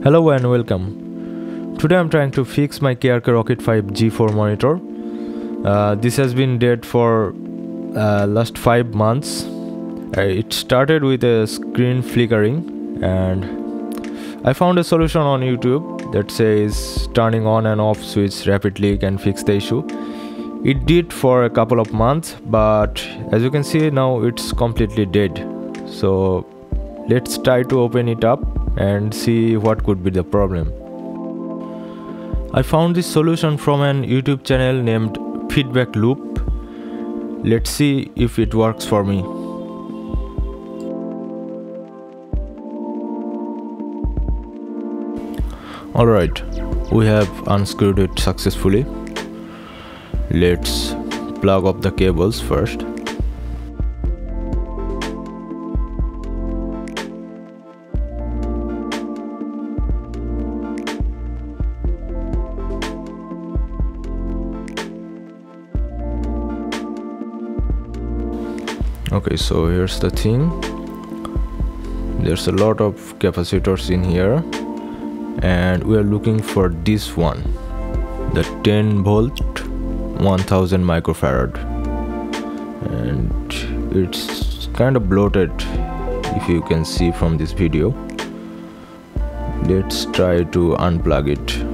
Hello and welcome. Today I'm trying to fix my KRK Rokit 5 G4 monitor. Uh, this has been dead for uh, last 5 months. Uh, it started with a screen flickering and I found a solution on YouTube that says turning on and off switch rapidly can fix the issue. It did for a couple of months but as you can see now it's completely dead. So let's try to open it up and see what could be the problem. I found this solution from an YouTube channel named Feedback Loop. Let's see if it works for me. Alright, we have unscrewed it successfully. Let's plug up the cables first. Okay so here's the thing. There's a lot of capacitors in here and we are looking for this one the 10 volt 1000 microfarad. And it's kind of bloated if you can see from this video. Let's try to unplug it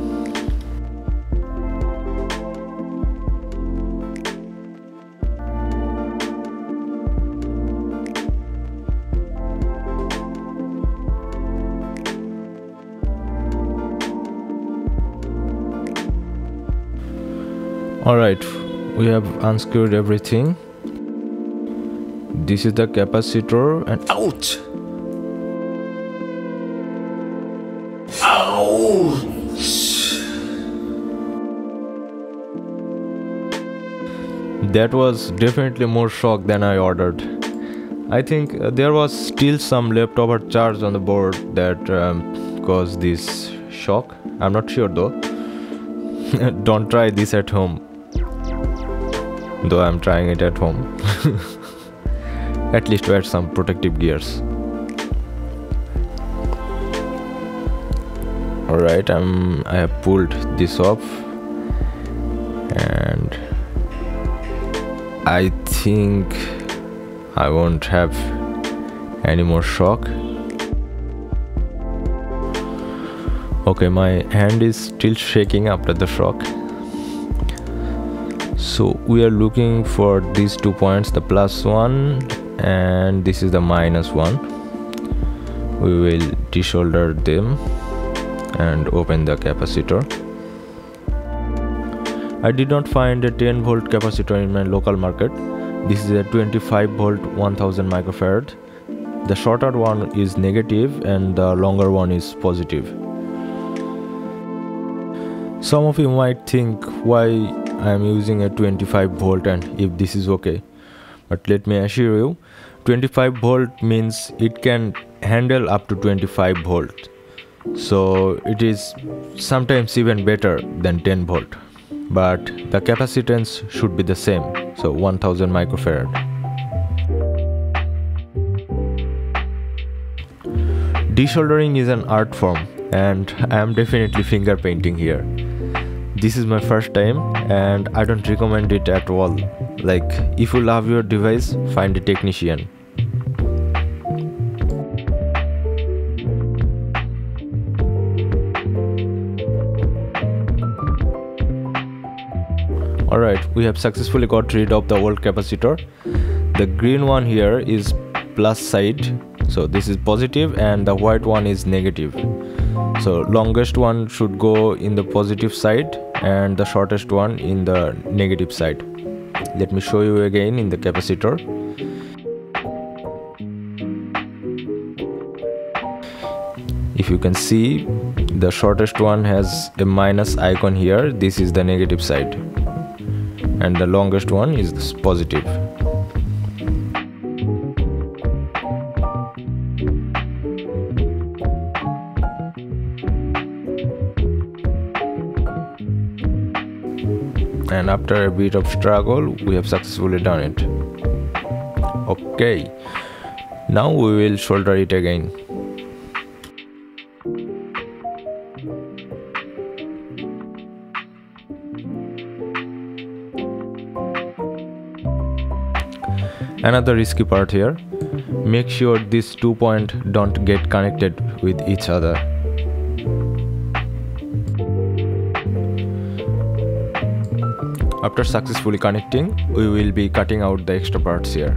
Alright, we have unscrewed everything. This is the capacitor and ouch! Ouch! That was definitely more shock than I ordered. I think uh, there was still some leftover charge on the board that um, caused this shock. I'm not sure though. Don't try this at home though I'm trying it at home. at least wear some protective gears. Alright, I'm I have pulled this off and I think I won't have any more shock. Okay, my hand is still shaking after the shock so we are looking for these two points the plus one and this is the minus one. We will desolder them and open the capacitor. I did not find a 10 volt capacitor in my local market. This is a 25 volt 1000 microfarad. The shorter one is negative and the longer one is positive. Some of you might think why I am using a 25 volt and if this is okay. But let me assure you 25 volt means it can handle up to 25 volt. So it is sometimes even better than 10 volt. But the capacitance should be the same so 1000 microfarad. Desoldering is an art form and I am definitely finger painting here this is my first time and I don't recommend it at all. Like, if you love your device, find a technician. Alright, we have successfully got rid of the old capacitor. The green one here is plus side, so this is positive and the white one is negative. So longest one should go in the positive side and the shortest one in the negative side. Let me show you again in the capacitor. If you can see the shortest one has a minus icon here. This is the negative side. And the longest one is positive and after a bit of struggle we have successfully done it. Okay. Now we will solder it again. Another risky part here, make sure these two points don't get connected with each other. After successfully connecting, we will be cutting out the extra parts here.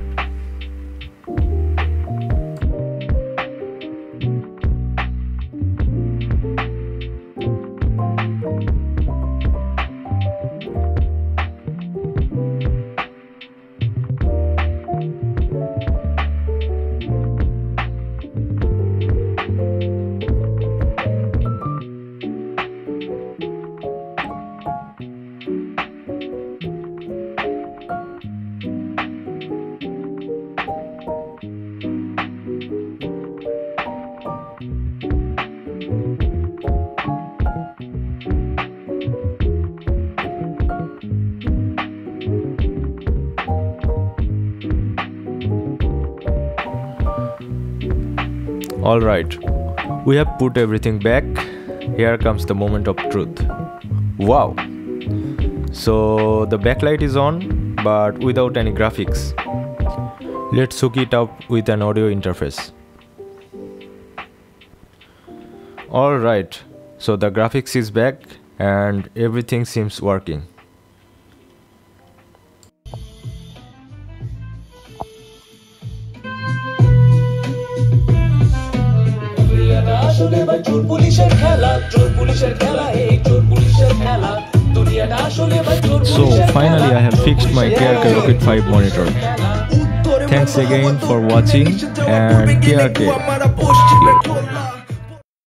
Alright, we have put everything back. Here comes the moment of truth. Wow! So the backlight is on but without any graphics. Let's hook it up with an audio interface. Alright, so the graphics is back and everything seems working. আসলে ভাই চোর পুলিশের খেলা চোর পুলিশের খেলা এই চোর পুলিশের খেলা So finally I have fixed my care Rokit 5 monitor. Thanks again for watching and KRK.